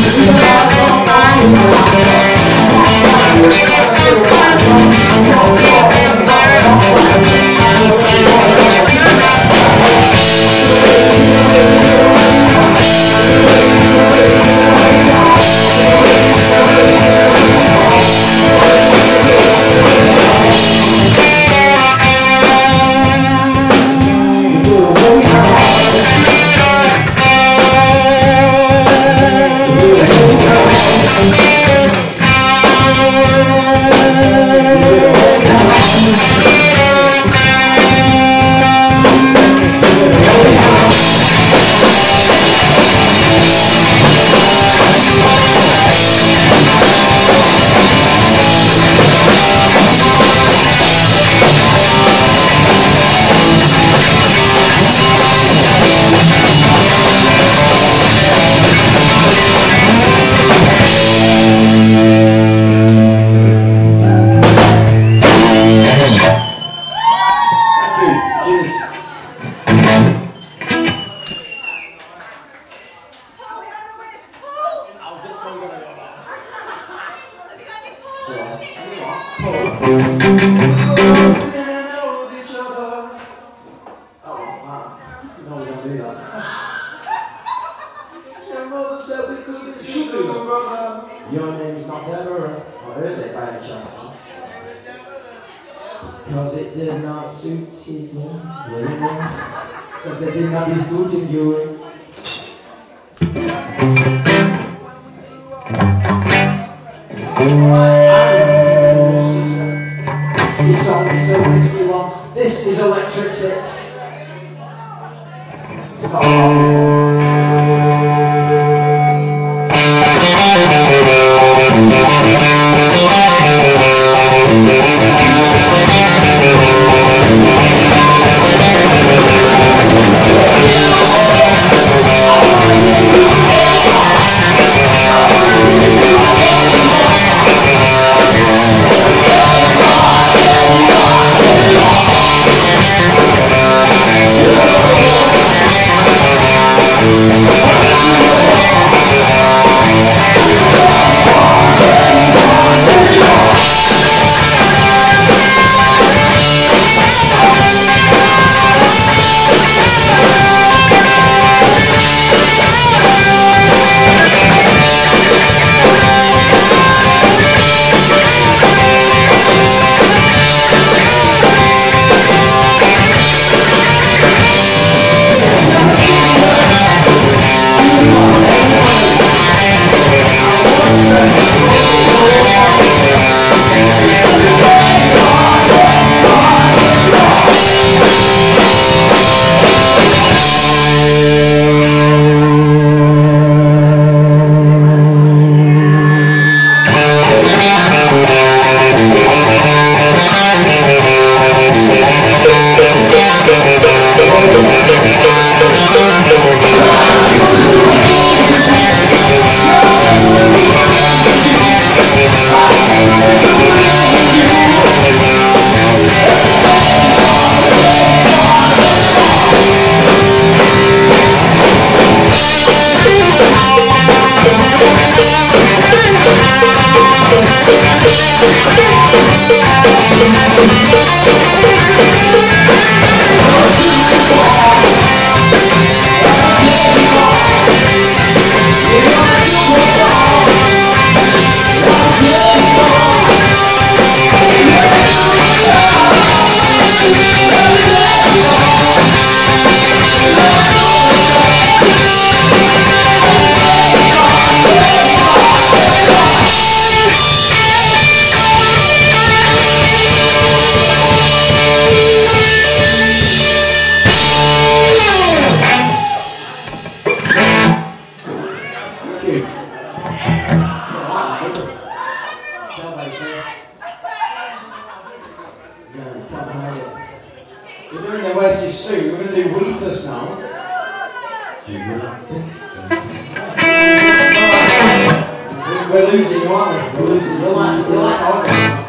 Thank you. is electric six. bring the Wesley Sue. We're going to do Wheatus now. We're losing, aren't we? We're losing. We're like, you're like,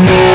Yeah.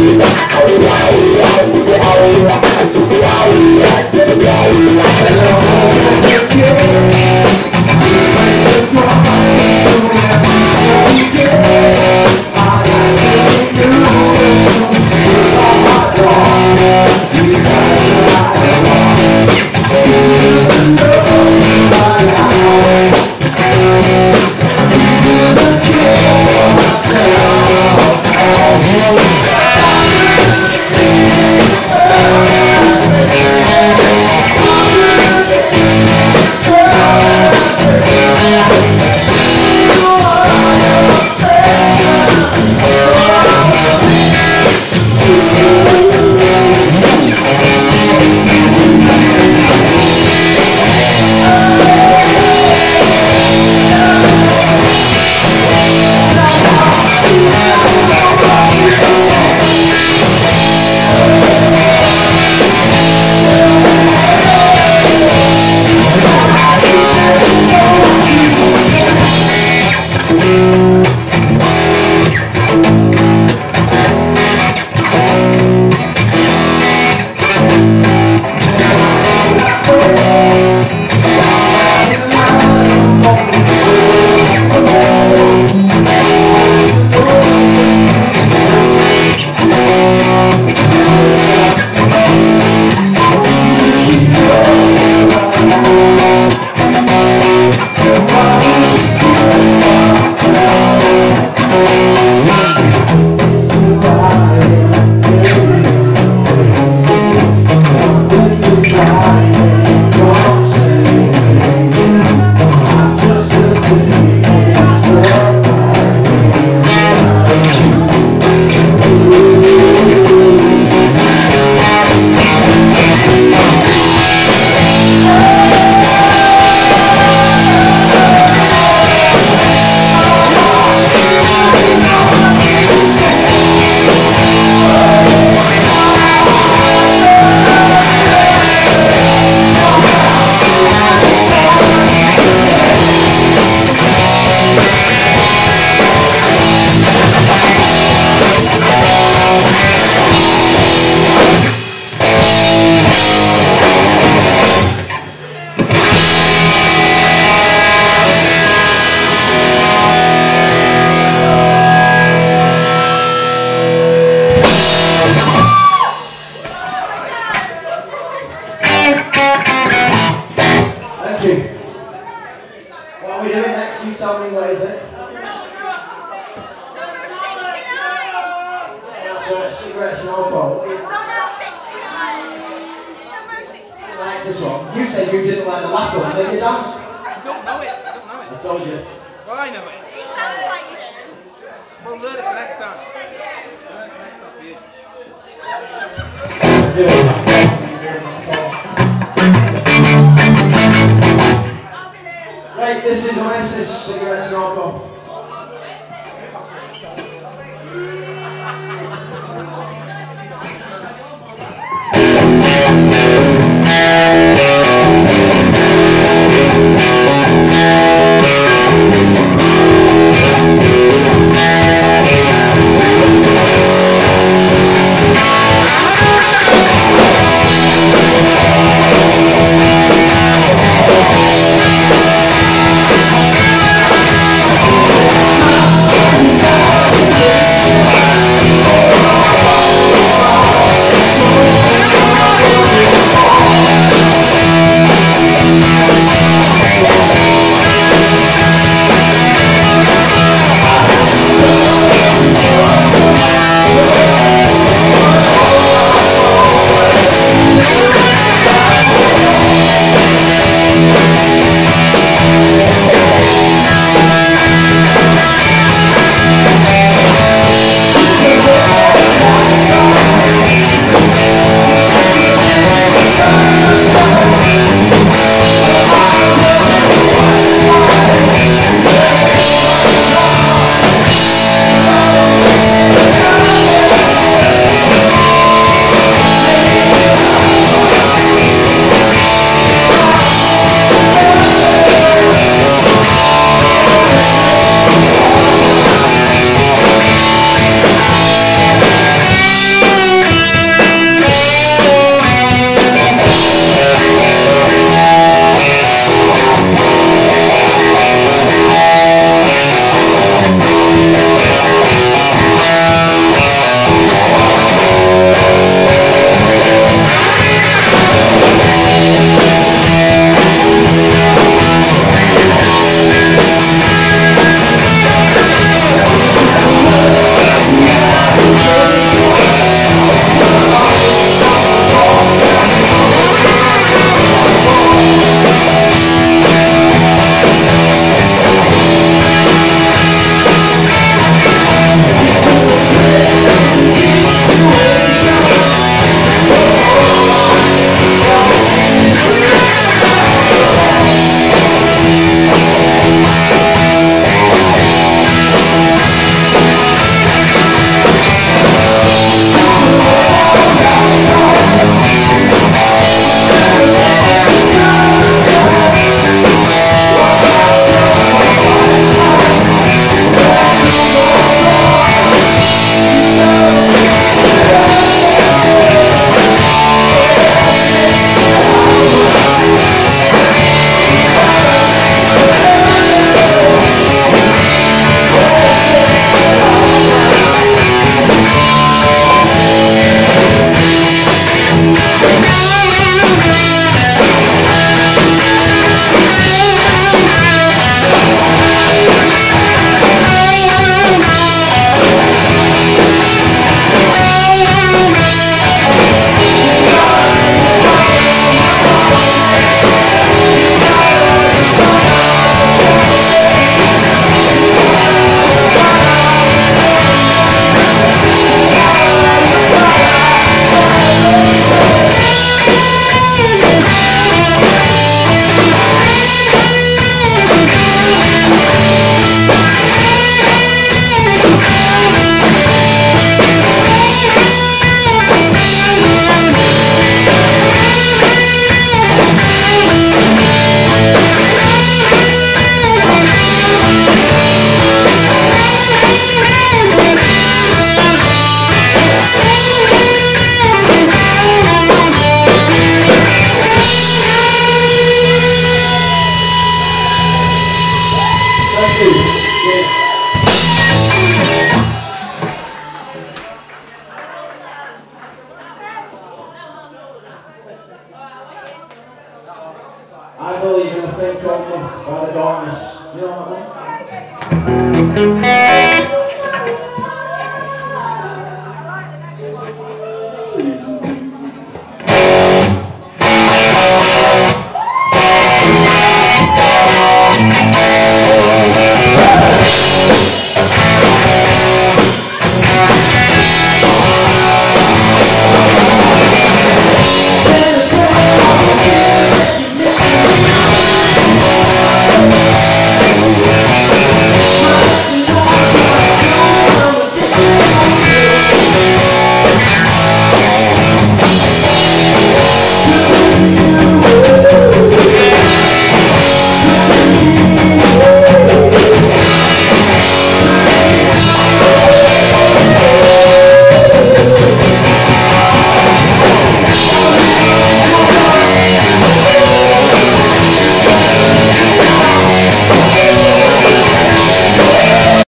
Yeah. Tony weighs it. Cigarettes and alcohol. Likes this one. You said you didn't like the last one. Did you dance? I don't know it. I don't know it. I told you. Well, I know it. It sounds like you did. We'll learn it for next time. We'll learn it for next time for you. decisões se chegam a João